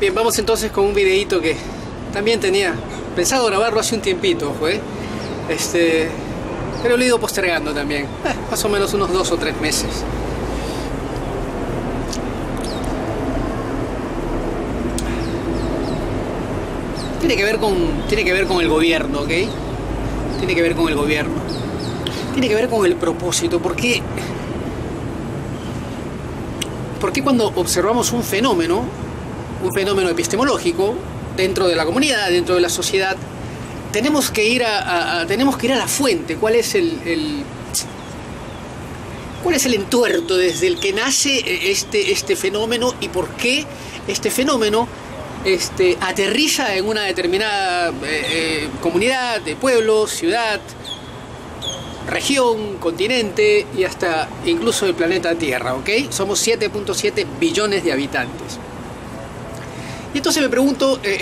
Bien, vamos entonces con un videito que también tenía pensado grabarlo hace un tiempito, fue. Este, pero lo he ido postergando también, eh, más o menos unos dos o tres meses. Tiene que ver con, tiene que ver con el gobierno, ¿ok? Tiene que ver con el gobierno. Tiene que ver con el propósito. ¿Por qué? Porque cuando observamos un fenómeno, un fenómeno epistemológico, dentro de la comunidad, dentro de la sociedad, tenemos que ir a, tenemos que ir a la fuente. ¿Cuál es el, cuál es el entuerto desde el que nace este, este fenómeno y por qué este fenómeno este, aterriza en una determinada eh, eh, comunidad, de pueblo, ciudad, región, continente y hasta incluso el planeta Tierra, ¿ok? Somos 7.7 billones de habitantes. Entonces me pregunto, eh,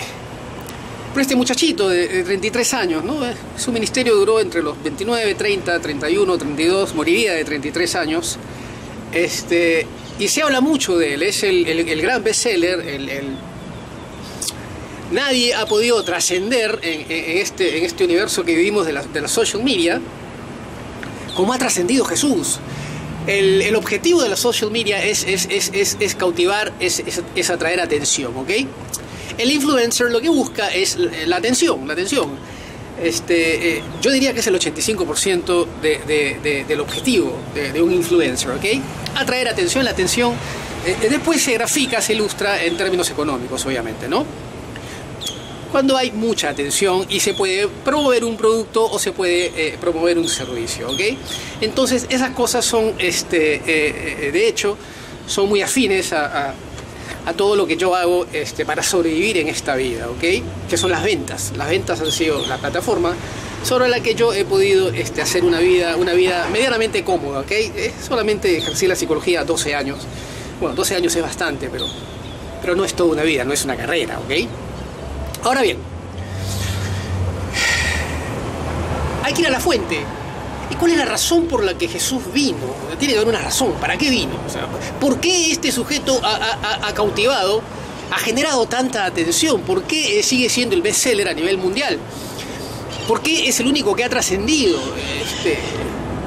por este muchachito de, 33 años, ¿no? Su ministerio duró entre los 29, 30, 31, 32, moriría de 33 años. Este, y se habla mucho de él, es el, gran bestseller, el, el nadie ha podido trascender en, este, este universo que vivimos de de la social media como ha trascendido Jesús. El, el, objetivo de la social media es, es, es, es cautivar, es, atraer atención, ¿ok? El influencer lo que busca es la atención, la atención. Este, eh, yo diría que es el 85% de, de, del objetivo de, un influencer, ¿ok? Atraer atención, la atención eh, después se grafica, se ilustra en términos económicos, obviamente, ¿no? Cuando hay mucha atención y se puede promover un producto o se puede eh, promover un servicio, ¿ok? Entonces esas cosas son, este, eh, eh, de hecho, son muy afines a, todo lo que yo hago este, para sobrevivir en esta vida, ¿ok? Que son las ventas. Las ventas han sido la plataforma sobre la que yo he podido este, hacer una vida, una vida medianamente cómoda, ¿ok? solamente ejercí la psicología 12 años. Bueno, 12 años es bastante, pero, pero no es toda una vida, no es una carrera, ¿ok? Ahora bien, hay que ir a la fuente. ¿Y cuál es la razón por la que Jesús vino? Tiene que haber una razón. ¿Para qué vino? ¿Por qué este sujeto ha, cautivado, ha generado tanta atención? ¿Por qué sigue siendo el bestseller a nivel mundial? ¿Por qué es el único que ha trascendido? Este,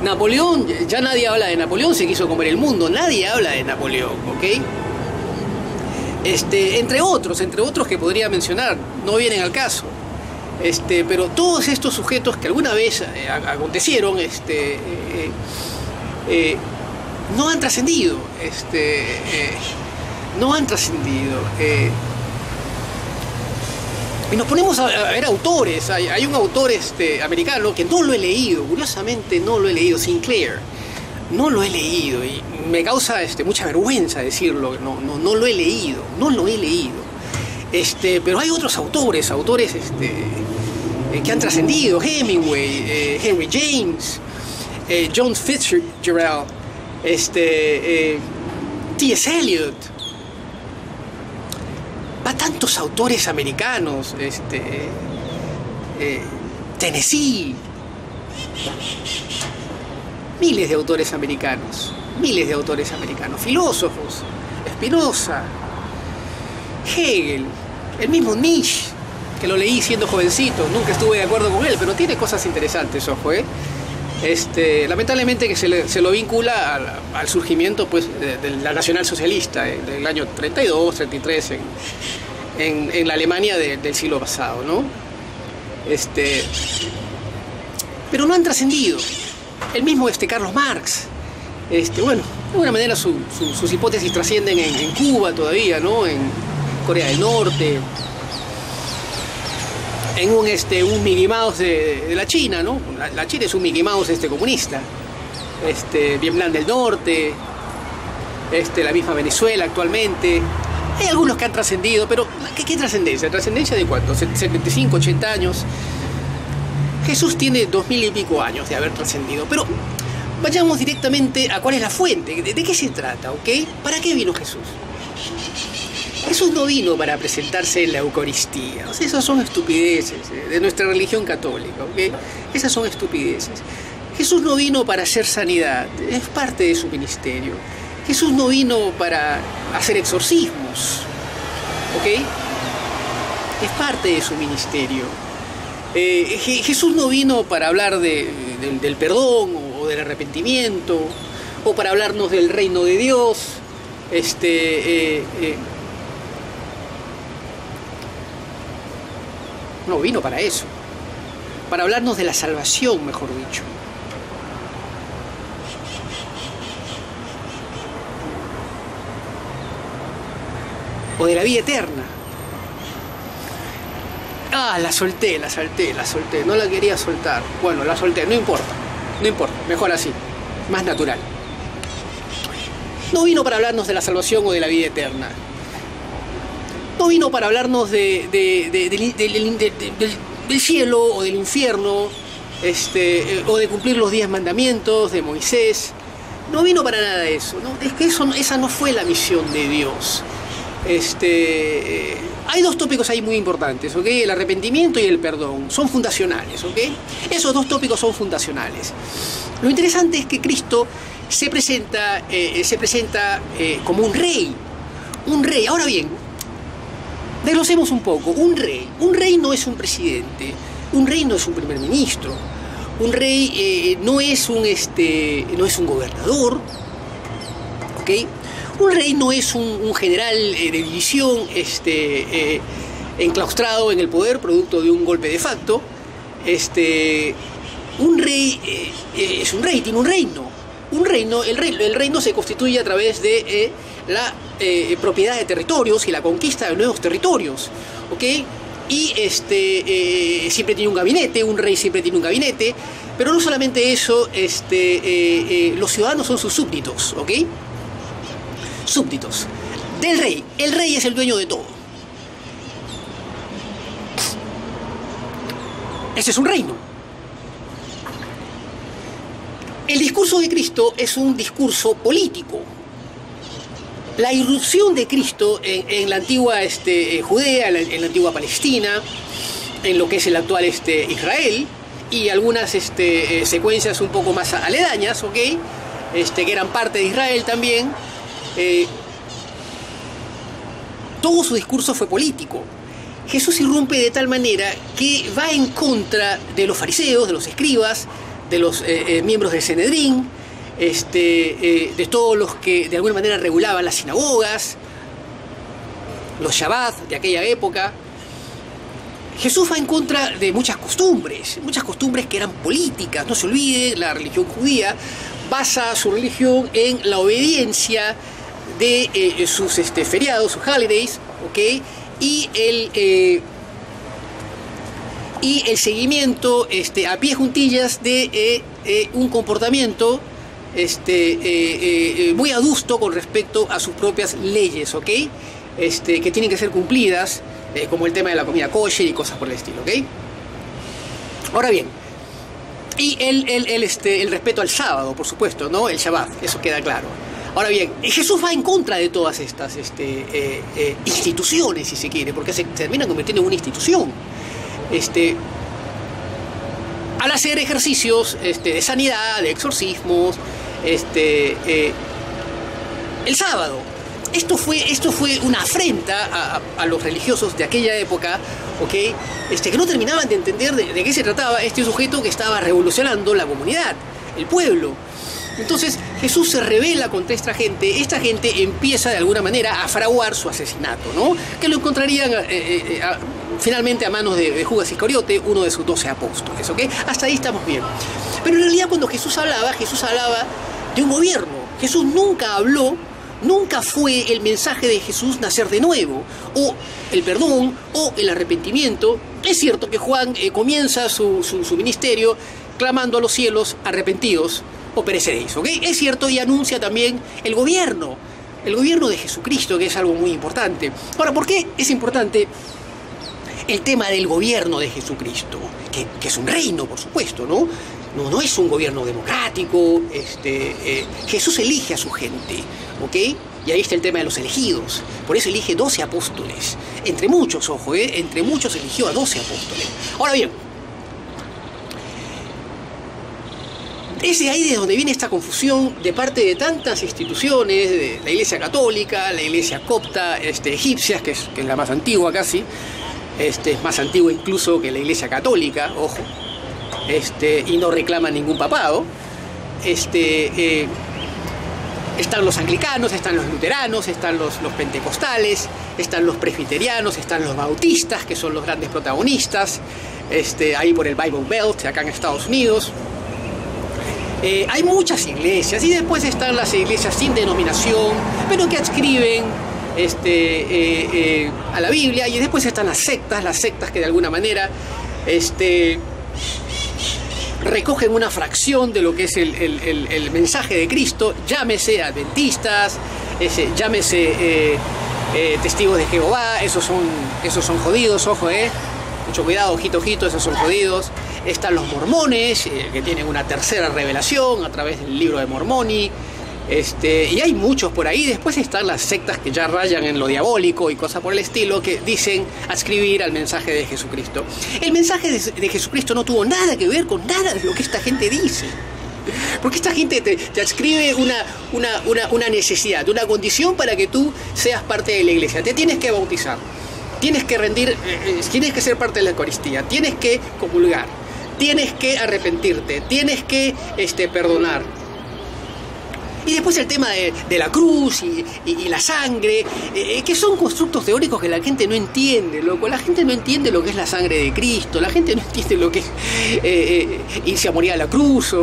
Napoleón, ya nadie habla de Napoleón, se quiso comer el mundo, nadie habla de Napoleón, ¿ok? Este, entre otros, entre otros que podría mencionar, no vienen al caso. Este, pero todos estos sujetos que alguna vez eh, acontecieron, este, eh, eh, no han trascendido, este, no han trascendido. y nos ponemos a, ver autores, hay, un autor este, americano que no lo he leído, curiosamente no lo he leído, Sinclair no lo he leído y me causa este, mucha vergüenza decirlo, no, no, no lo he leído, no lo he leído. Este, pero hay otros autores, autores este, eh, que han trascendido, Hemingway, eh, Henry James, eh, John Fitzgerald, este, T.S. Eliot. Va tantos autores americanos, este, Tennessee, miles de autores americanos, miles de autores americanos, filósofos, Spinoza, Hegel, el mismo Nietzsche, que lo leí siendo jovencito, nunca estuve de acuerdo con él, pero tiene cosas interesantes, ojo, ¿eh? Este, lamentablemente que se, lo vincula al, surgimiento pues, de, la nacional socialista eh, del año 32, 33, en, la Alemania del siglo pasado, ¿no? Este, pero no han trascendido el mismo este, Carlos Marx. Este, bueno, de alguna manera sus hipótesis trascienden en, Cuba todavía, ¿no? En Corea del Norte, en un, este, un Mickey Mouse de, la China, ¿no? La, China es un Mickey Mouse este, comunista. Este, Vietnam del Norte, este, la misma Venezuela actualmente. Hay algunos que han trascendido, pero ¿qué, qué trascendencia? ¿Trascendencia de cuánto? ¿75, 80 años? Jesús tiene dos mil y pico años de haber trascendido, pero vayamos directamente a cuál es la fuente, de, qué se trata, ¿ok? ¿Para qué vino Jesús? Jesús no vino para presentarse en la Eucaristía, esas son estupideces eh, de nuestra religión católica, ¿ok? Esas son estupideces. Jesús no vino para hacer sanidad, es parte de su ministerio. Jesús no vino para hacer exorcismos. ¿Ok? Es parte de su ministerio. Eh, Jesús no vino para hablar de, del perdón o del arrepentimiento o para hablarnos del reino de Dios. Este, eh, eh, no vino para eso, para hablarnos de la salvación, mejor dicho. O de la vida eterna. Ah, la solté, la solté, la solté. No la quería soltar. Bueno, la solté, no importa. No importa, mejor así. Más natural. No vino para hablarnos de la salvación o de la vida eterna. No vino para hablarnos de, del, cielo o del infierno, este, o de cumplir los diez mandamientos de Moisés. No vino para nada de eso. ¿no? Es que eso, esa no fue la misión de Dios. Este, hay dos tópicos ahí muy importantes, ¿ok? El arrepentimiento y el perdón. Son fundacionales, ¿ok? Esos dos tópicos son fundacionales. Lo interesante es que Cristo se presenta, eh, se presenta eh, como un rey. Un rey. Ahora bien, desglosemos un poco. Un rey. Un rey no es un presidente. Un rey no es un primer ministro. Un rey eh, no, es un, este, no es un gobernador. ¿Ok? Un rey no es un, general de división este, enclaustrado en el poder producto de un golpe de facto. Este, un rey es un rey, tiene un reino un reino, el, el reino se constituye a través de eh, la eh, propiedad de territorios y la conquista de nuevos territorios. Y este, eh, siempre tiene un gabinete, un rey siempre tiene un gabinete, pero no solamente eso, este, los ciudadanos son sus súbditos, ¿ok? Súbditos. Del rey, el rey es el dueño de todo. Ese es un reino. El discurso de Cristo es un discurso político. La irrupción de Cristo en, la antigua este, eh, Judea, en la, antigua Palestina, en lo que es el actual este, Israel, y algunas este, eh, secuencias un poco más aledañas, ¿ok? Este, que eran parte de Israel también. Eh, todo su discurso fue político. Jesús irrumpe de tal manera que va en contra de los fariseos, de los escribas, de los eh, eh, miembros del Senedrín, este, de todos los que de alguna manera regulaban las sinagogas, los Shabbat de aquella época. Jesús va en contra de muchas costumbres, muchas costumbres que eran políticas. No se olvide, la religión judía basa su religión en la obediencia de sus este, feriados, sus holidays, ¿ok? Y el y el seguimiento este, a pie juntillas de eh, eh, un comportamiento este, eh, muy adusto con respecto a sus propias leyes, ¿ok? Este, que tienen que ser cumplidas, como el tema de la comida kosher y cosas por el estilo, ¿ok? Ahora bien, y el, el, este, el respeto al sábado, por supuesto, ¿no? El Shabbat, eso queda claro. Ahora bien, Jesús va en contra de todas estas este, instituciones, si se quiere, porque se terminan convirtiendo en una institución este, al hacer ejercicios este, de sanidad, de exorcismos, eh, el sábado. Esto fue, esto fue una afrenta a, los religiosos de aquella época, ¿okay? este, que no terminaban de entender de, de qué se trataba este sujeto que estaba revolucionando la comunidad, el pueblo. Entonces Jesús se revela contra esta gente, esta gente empieza de alguna manera a fraguar su asesinato, ¿no? Que lo encontrarían eh, eh, finalmente a manos de, Judas Iscariote, uno de sus doce apóstoles. ¿ok? Hasta ahí estamos bien. Pero en realidad cuando Jesús hablaba, Jesús hablaba de un gobierno. Jesús nunca habló, nunca fue el mensaje de Jesús nacer de nuevo, o el perdón, o el arrepentimiento. Es cierto que Juan eh, comienza su, ministerio clamando a los cielos arrepentidos o pereceréis. ¿ok? Es cierto y anuncia también el gobierno, el gobierno de Jesucristo, que es algo muy importante. Ahora, ¿por qué es importante? el tema del gobierno de Jesucristo, que, es un reino, por supuesto, ¿no? No, es un gobierno democrático, este, eh, Jesús elige a su gente, ¿ok? Y ahí está el tema de los elegidos. Por eso elige 12 apóstoles. Entre muchos, ojo, ¿eh? entre muchos eligió a 12 apóstoles. Ahora bien, es de ahí de donde viene esta confusión de parte de tantas instituciones, de la Iglesia Católica, la Iglesia Copta, este, egipcia, que es, que es la más antigua casi, este, es más antigua incluso que la Iglesia Católica, ojo, este, y no reclama ningún papado. Este, eh, están los anglicanos, están los luteranos, están los, los, pentecostales, están los presbiterianos, están los bautistas, que son los grandes protagonistas, este, ahí por el Bible Belt, acá en Estados Unidos. Eh, hay muchas iglesias y después están las iglesias sin denominación, pero que adscriben este, eh, eh, a la Biblia y después están las sectas, las sectas que de alguna manera este, recogen una fracción de lo que es el, mensaje de Cristo, llámese adventistas, ese, llámese testigos de Jehová, esos son, esos son jodidos, ojo, eh. Mucho cuidado, ojito, ojito, esos son jodidos. Están los mormones, eh, que tienen una tercera revelación a través del libro de Mormoni. Este, y hay muchos por ahí. Después están las sectas que ya rayan en lo diabólico y cosas por el estilo que dicen adscribir al mensaje de Jesucristo. El mensaje de, Jesucristo no tuvo nada que ver con nada de lo que esta gente dice. Porque esta gente te, te adscribe una, una, una, una necesidad, una condición para que tú seas parte de la iglesia. Te tienes que bautizar, tienes que rendir, eh, eh, tienes que ser parte de la Eucaristía, tienes que comulgar, tienes que arrepentirte, tienes que este, perdonar. Y después el tema de, la cruz y, la sangre, eh, que son constructos teóricos que la gente no entiende, loco. La gente no entiende lo que es la sangre de Cristo, la gente no entiende lo que es irse a morir a la cruz.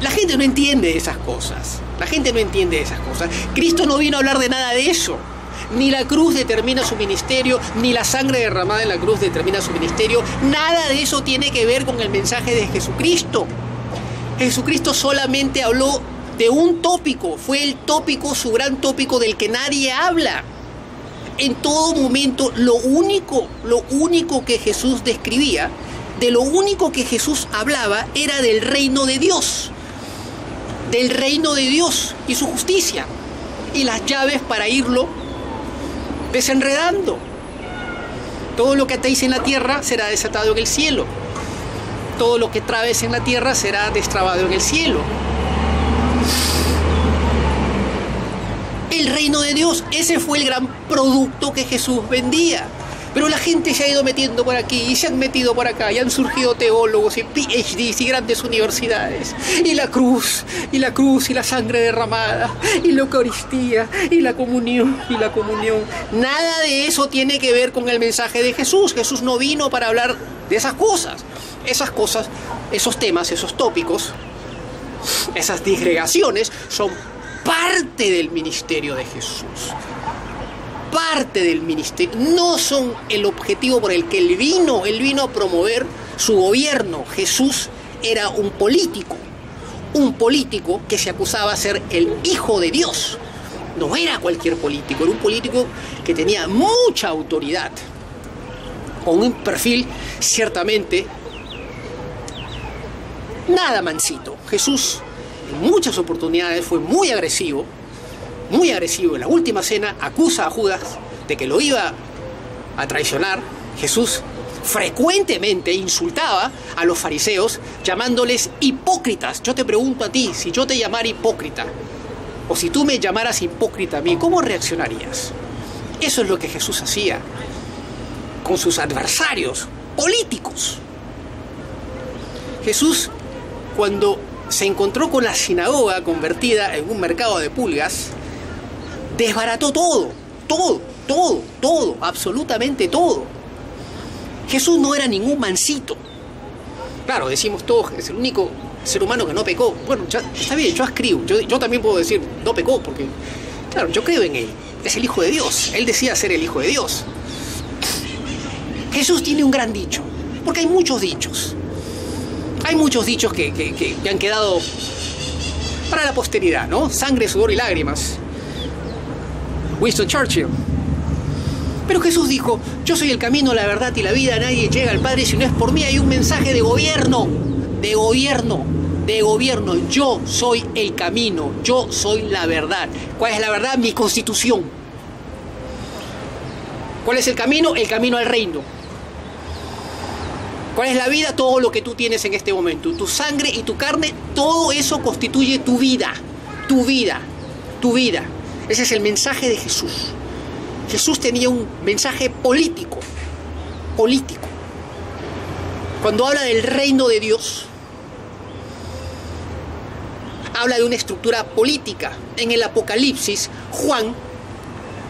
la gente no entiende esas cosas. La gente no entiende esas cosas. Cristo no vino a hablar de nada de eso. Ni la cruz determina su ministerio, ni la sangre derramada en la cruz determina su ministerio. Nada de eso tiene que ver con el mensaje de Jesucristo. Jesucristo solamente habló de un tópico, fue el tópico, su gran tópico del que nadie habla. En todo momento, lo único, lo único que Jesús describía, de lo único que Jesús hablaba, era del reino de Dios. Del reino de Dios y su justicia. Y las llaves para irlo desenredando. Todo lo que atéis en la tierra será desatado en el cielo. Todo lo que trabes en la tierra será destrabado en el cielo. El reino de Dios, ese fue el gran producto que Jesús vendía. Pero la gente se ha ido metiendo por aquí y se han metido por acá y han surgido teólogos y PhDs y grandes universidades. Y la cruz, y la cruz y la sangre derramada, y la Eucaristía, y la comunión, y la comunión. Nada de eso tiene que ver con el mensaje de Jesús. Jesús no vino para hablar de esas cosas. Esas cosas, esos temas, esos tópicos, esas disgregaciones son parte del ministerio de Jesús parte del ministerio, no son el objetivo por el que él vino, él vino a promover su gobierno. Jesús era un político, un político que se acusaba de ser el hijo de Dios. No era cualquier político, era un político que tenía mucha autoridad, con un perfil ciertamente nada mansito. Jesús en muchas oportunidades fue muy agresivo, muy agresivo en la última cena, acusa a Judas de que lo iba a traicionar. Jesús frecuentemente insultaba a los fariseos llamándoles hipócritas. Yo te pregunto a ti, si yo te llamara hipócrita, o si tú me llamaras hipócrita a mí, ¿cómo reaccionarías? Eso es lo que Jesús hacía con sus adversarios políticos. Jesús, cuando se encontró con la sinagoga convertida en un mercado de pulgas, desbarató todo, todo, todo, todo, absolutamente todo. Jesús no era ningún mansito. Claro, decimos todos, es el único ser humano que no pecó. Bueno, está bien, yo escribo, yo, también puedo decir, no pecó, porque, claro, yo creo en él, es el Hijo de Dios, él decía ser el Hijo de Dios. Jesús tiene un gran dicho, porque hay muchos dichos. Hay muchos dichos que, que han quedado para la posteridad, ¿no? Sangre, sudor y lágrimas. Winston Churchill. Pero Jesús dijo, yo soy el camino, la verdad y la vida, nadie llega al Padre si no es por mí. Hay un mensaje de gobierno, de gobierno, de gobierno. Yo soy el camino, yo soy la verdad. ¿Cuál es la verdad? Mi constitución. ¿Cuál es el camino? El camino al reino. ¿Cuál es la vida? Todo lo que tú tienes en este momento. Tu sangre y tu carne, todo eso constituye tu vida. Tu vida. Tu vida. Ese es el mensaje de Jesús. Jesús tenía un mensaje político. Político. Cuando habla del reino de Dios, habla de una estructura política. En el Apocalipsis, Juan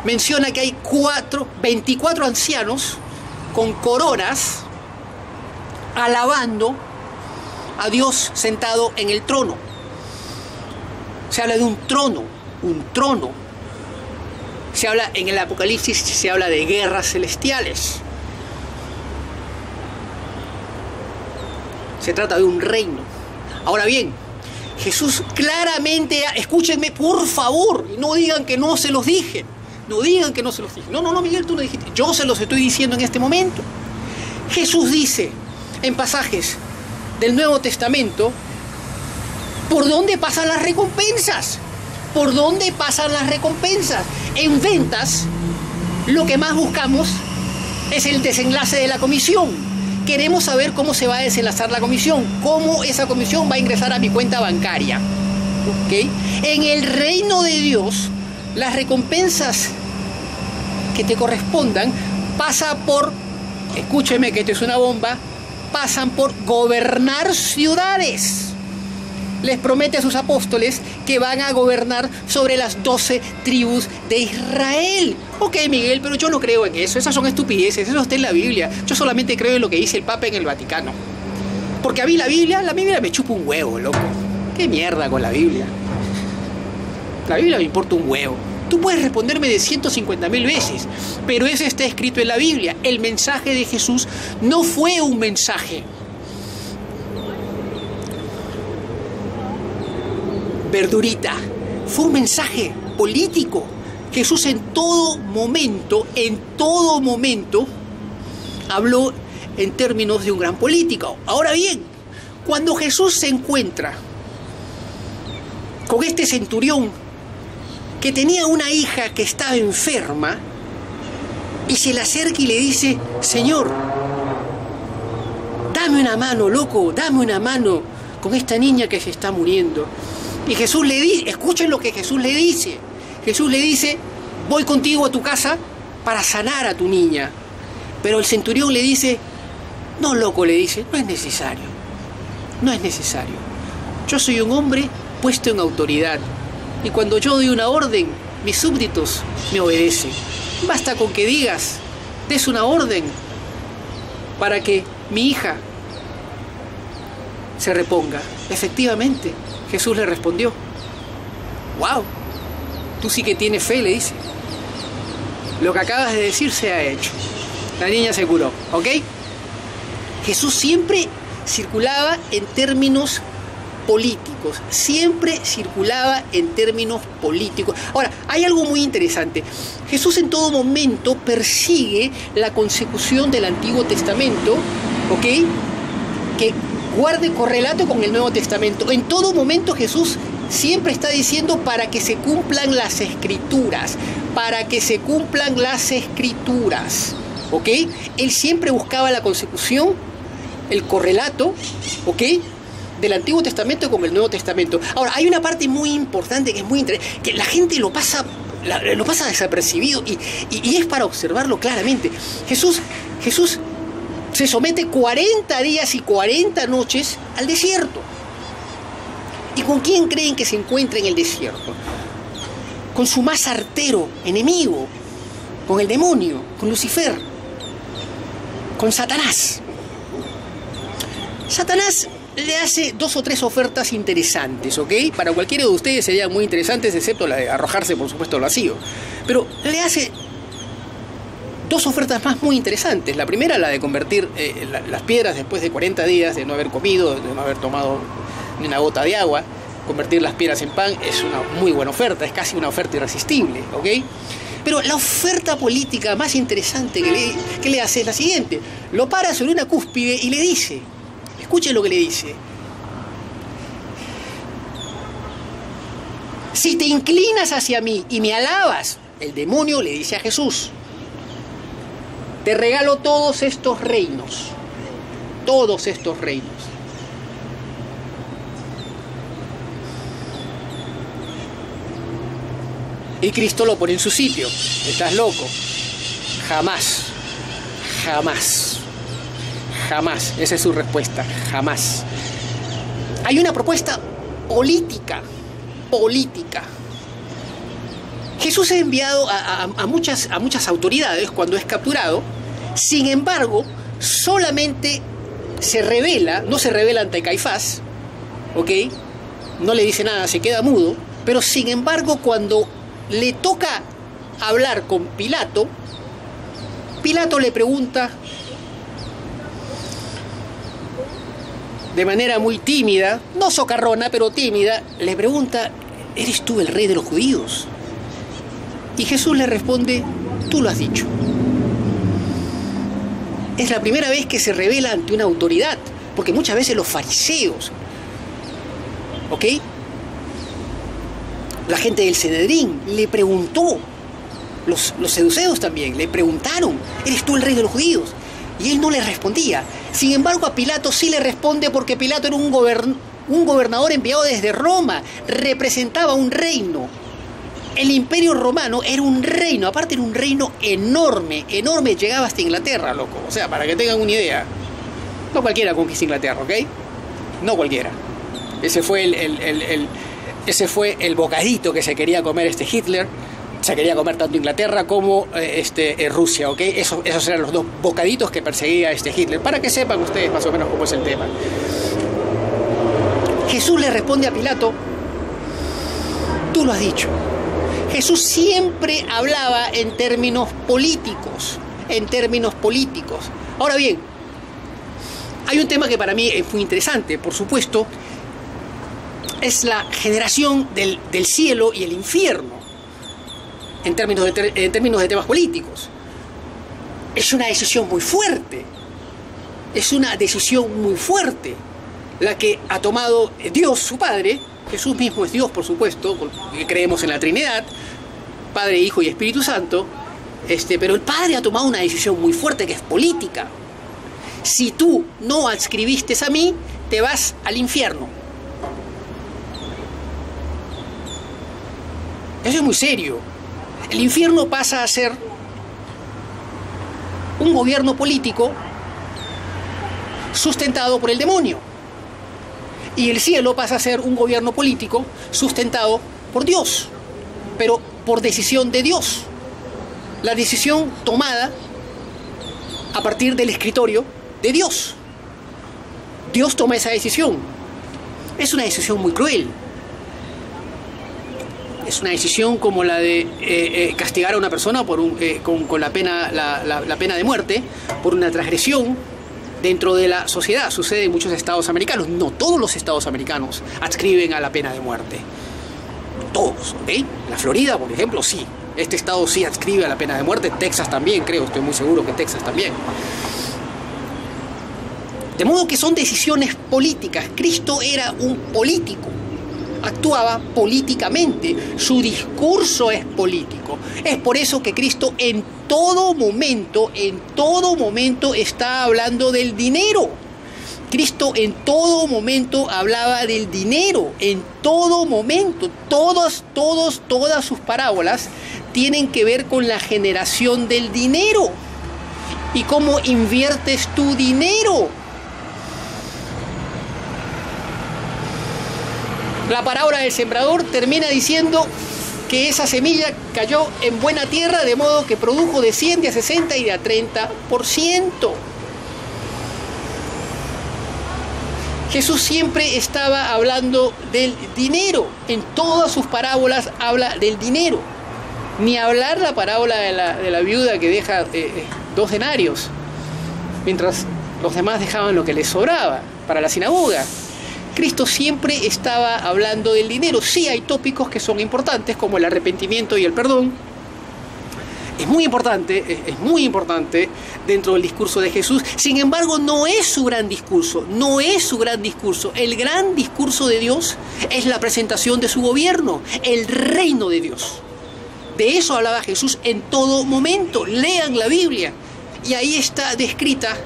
menciona que hay cuatro, 24 ancianos con coronas alabando a Dios sentado en el trono. Se habla de un trono, un trono. Se habla en el Apocalipsis, se habla de guerras celestiales. Se trata de un reino. Ahora bien, Jesús claramente, escúchenme por favor, no digan que no se los dije. No digan que no se los dije. No, no, no, Miguel, tú lo dijiste. Yo se los estoy diciendo en este momento. Jesús dice en pasajes del Nuevo Testamento por dónde pasan las recompensas. ¿Por dónde pasan las recompensas? En ventas, lo que más buscamos es el desenlace de la comisión. Queremos saber cómo se va a desenlazar la comisión, cómo esa comisión va a ingresar a mi cuenta bancaria. En el reino de Dios, las recompensas que te correspondan pasa por, escúcheme que esto es una bomba, pasan por gobernar ciudades. Les promete a sus apóstoles que van a gobernar sobre las doce tribus de Israel. Ok, Miguel, pero yo no creo en eso. Esas son estupideces. Eso está en la Biblia. Yo solamente creo en lo que dice el Papa en el Vaticano. Porque a mí la Biblia, la Biblia me chupa un huevo, loco. ¿Qué mierda con la Biblia? La Biblia me importa un huevo. Tú puedes responderme de 150 mil veces, pero eso está escrito en la Biblia. El mensaje de Jesús no fue un mensaje. Verdurita, fue un mensaje político. Jesús en todo momento, en todo momento, habló en términos de un gran político. Ahora bien, cuando Jesús se encuentra con este centurión que tenía una hija que estaba enferma y se le acerca y le dice, Señor, dame una mano, loco, dame una mano con esta niña que se está muriendo. Y Jesús le dice, escuchen lo que Jesús le dice. Jesús le dice, voy contigo a tu casa para sanar a tu niña. Pero el centurión le dice, no, loco, le dice, no es necesario. No es necesario. Yo soy un hombre puesto en autoridad. Y cuando yo doy una orden, mis súbditos me obedecen. Basta con que digas, des una orden para que mi hija se reponga. Efectivamente, Jesús le respondió, wow, tú sí que tienes fe, le dice. Lo que acabas de decir se ha hecho. La niña se curó, ¿ok? Jesús siempre circulaba en términos políticos, siempre circulaba en términos políticos. Ahora, hay algo muy interesante. Jesús en todo momento persigue la consecución del Antiguo Testamento, ¿ok? Que guarde correlato con el Nuevo Testamento. En todo momento Jesús siempre está diciendo para que se cumplan las escrituras, para que se cumplan las escrituras. ¿Ok? Él siempre buscaba la consecución, el correlato, ¿ok? del Antiguo Testamento con el Nuevo Testamento. Ahora, hay una parte muy importante que es muy interesante, que la gente lo pasa, lo pasa desapercibido y, y, es para observarlo claramente. Jesús, Jesús se somete 40 días y 40 noches al desierto. ¿Y con quién creen que se encuentra en el desierto? Con su más artero enemigo, con el demonio, con Lucifer, con Satanás. Satanás le hace dos o tres ofertas interesantes, ¿ok? Para cualquiera de ustedes serían muy interesantes, excepto la de arrojarse, por supuesto, al vacío. Pero le hace dos ofertas más muy interesantes. La primera, la de convertir eh, las piedras después de 40 días de no haber comido, de no haber tomado ni una gota de agua. Convertir las piedras en pan es una muy buena oferta, es casi una oferta irresistible, ¿ok? Pero la oferta política más interesante que le, que le hace es la siguiente. Lo para sobre una cúspide y le dice, Escuchen lo que le dice. Si te inclinas hacia mí y me alabas, el demonio le dice a Jesús, te regalo todos estos reinos. todos estos reinos. Y Cristo lo pone en su sitio. Estás loco. Jamás. Jamás. Jamás. Esa es su respuesta. Jamás. Hay una propuesta política. Política. Jesús es enviado a, muchas, a muchas autoridades cuando es capturado. Sin embargo, solamente se revela, no se revela ante Caifás, ¿ok? No le dice nada, se queda mudo. Pero sin embargo, cuando le toca hablar con Pilato, Pilato le pregunta de manera muy tímida, no socarrona, pero tímida, le pregunta, ¿eres tú el rey de los judíos? Y Jesús le responde, tú lo has dicho. Es la primera vez que se revela ante una autoridad, porque muchas veces los fariseos, ¿ok? La gente del Cenedrín le preguntó, los, seduceos también, le preguntaron, ¿eres tú el rey de los judíos? Y él no le respondía. Sin embargo, a Pilato sí le responde porque Pilato era un gobernador enviado desde Roma, representaba un reino. El imperio romano era un reino, aparte era un reino enorme, enorme, llegaba hasta Inglaterra, loco. O sea, para que tengan una idea. No cualquiera conquista Inglaterra, ¿ok? No cualquiera. Ese fue el ese fue el bocadito que se quería comer este Hitler. Se quería comer tanto Inglaterra como eh, este, eh, Rusia, ¿ok? Esos, esos eran los dos bocaditos que perseguía este Hitler. Para que sepan ustedes más o menos cómo es el tema. Jesús le responde a Pilato, tú lo has dicho. Jesús siempre hablaba en términos políticos, en términos políticos. Ahora bien, hay un tema que para mí es muy interesante, por supuesto, es la generación del, cielo y el infierno, en términos, de, en términos de temas políticos. Es una decisión muy fuerte, es una decisión muy fuerte la que ha tomado Dios, su Padre, Jesús mismo es Dios, por supuesto, creemos en la Trinidad, Padre, Hijo y Espíritu Santo, este, pero el Padre ha tomado una decisión muy fuerte que es política. Si tú no adscribiste a mí, te vas al infierno. Eso es muy serio. El infierno pasa a ser un gobierno político sustentado por el demonio. Y el cielo pasa a ser un gobierno político sustentado por Dios, pero por decisión de Dios. La decisión tomada a partir del escritorio de Dios. Dios toma esa decisión. Es una decisión muy cruel, es una decisión como la de eh, eh, castigar a una persona por eh, con, la, pena, la, pena de muerte por una transgresión dentro de la sociedad. Sucede en muchos estados americanos. No todos los estados americanos adscriben a la pena de muerte. Todos, ¿ok? La Florida, por ejemplo, sí. Este estado sí adscribe a la pena de muerte. Texas también, creo. Estoy muy seguro que Texas también. De modo que son decisiones políticas. Cristo era un político actuaba políticamente, su discurso es político. Es por eso que Cristo en todo momento, en todo momento está hablando del dinero. Cristo en todo momento hablaba del dinero, en todo momento, todos, todos, todas sus parábolas tienen que ver con la generación del dinero y cómo inviertes tu dinero. La parábola del sembrador termina diciendo que esa semilla cayó en buena tierra de modo que produjo de 100, de a 60 y de a 30%. Jesús siempre estaba hablando del dinero. En todas sus parábolas habla del dinero. Ni hablar la parábola de la, viuda que deja eh, eh, dos denarios, mientras los demás dejaban lo que les sobraba para la sinagoga. Cristo siempre estaba hablando del dinero. Sí hay tópicos que son importantes, como el arrepentimiento y el perdón. Es muy importante, es muy importante dentro del discurso de Jesús. Sin embargo, no es su gran discurso, no es su gran discurso. El gran discurso de Dios es la presentación de su gobierno, el reino de Dios. De eso hablaba Jesús en todo momento. Lean la Biblia. Y ahí está descrita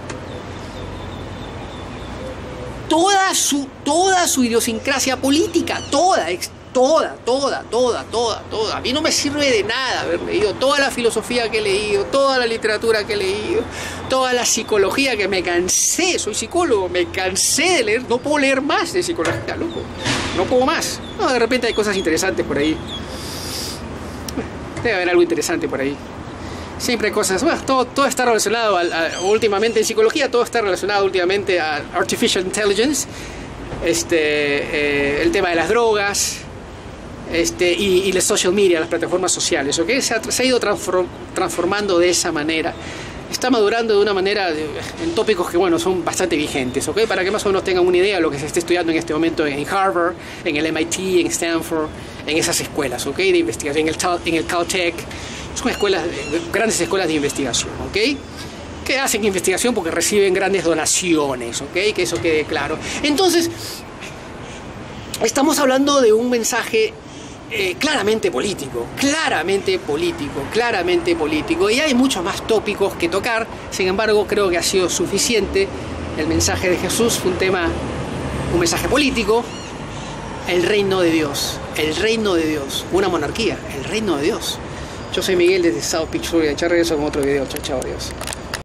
toda su, toda su idiosincrasia política, toda, toda, toda, toda, toda, toda. A mí no me sirve de nada haber leído toda la filosofía que he leído, toda la literatura que he leído, toda la psicología que me cansé, soy psicólogo, me cansé de leer, no puedo leer más de psicología, loco, no puedo más. No, de repente hay cosas interesantes por ahí. Debe haber algo interesante por ahí. Siempre cosas, bueno, todo, todo está relacionado, últimamente en psicología, todo está relacionado últimamente a artificial intelligence, este, eh, el tema de las drogas, este, y, y las social media, las plataformas sociales, ¿ok? Se ha, se ha ido transformando de esa manera. Está madurando de una manera en tópicos que, bueno, son bastante vigentes, ¿ok? Para que más o menos tengan una idea de lo que se está estudiando en este momento en Harvard, en el MIT, en Stanford, en esas escuelas, ¿ok? De investigación, en el, en el Caltech. Son escuelas, grandes escuelas de investigación, ¿ok? que hacen investigación porque reciben grandes donaciones, ¿ok? Que eso quede claro. Entonces, estamos hablando de un mensaje eh, claramente político, claramente político, claramente político. Y hay muchos más tópicos que tocar, sin embargo creo que ha sido suficiente. El mensaje de Jesús fue un tema, un mensaje político, el reino de Dios, el reino de Dios, una monarquía, el reino de Dios. Yo soy Miguel desde South Beach, Florida. Ya regreso con otro video. Chao, chao, adiós.